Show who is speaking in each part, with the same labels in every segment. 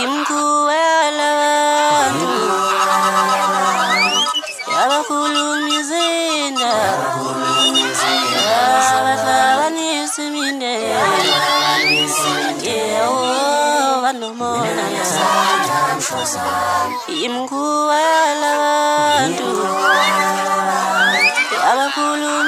Speaker 1: imkuwelewatu yabakhulumizinda abahlabanisiminde yewobanomona imkuwelewatu yabakhulumi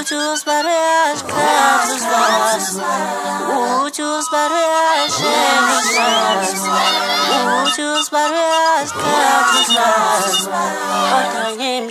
Speaker 1: Muchos Clouds and stars. Would you better as shame and stars? Would you better? But I am.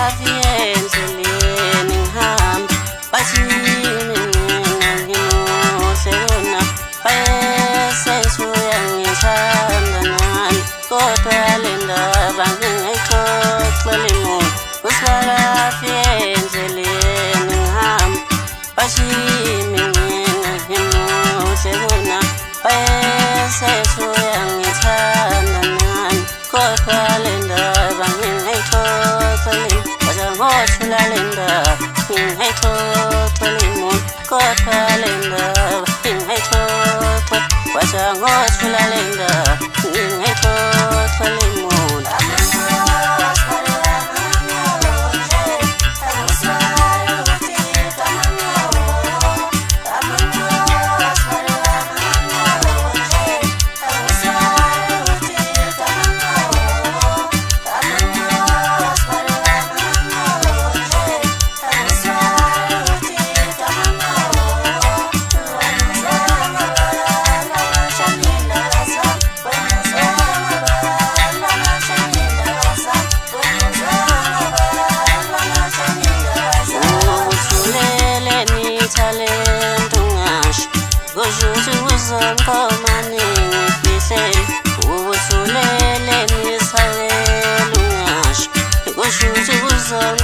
Speaker 1: kotolalemba inhe kotolimon kotolemba inhe koto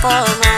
Speaker 1: coma